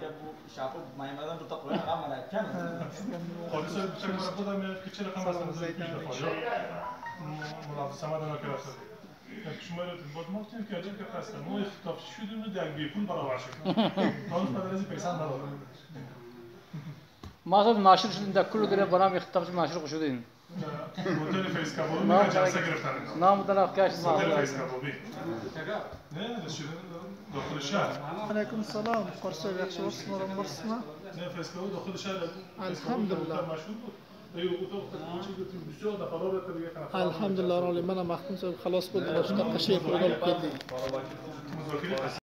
که بو شاپو مایمدن رو تقریبا هم مرکن پلیس چک برای خودم میاد که چرا کم هستم از پیش دفعه ملاحظه سمد نکرده است شما رو بود ما تیم که اجازه که هستم ما اختلاف شدیم در بی پول برابر شد اون بدل از پیسان نداره ما صد معاشر شدیم در کل دنیا بنام اختلاف معاشر شدیم نام دلار کاش ما داخل شهر عليكم السلام قرصة يخشى وصمة مرسمة نه فیس کابو داخل شهر الحمد لله. أيوه الحمد لله رالي منا سوي خلاص في قلب كدي مذاکره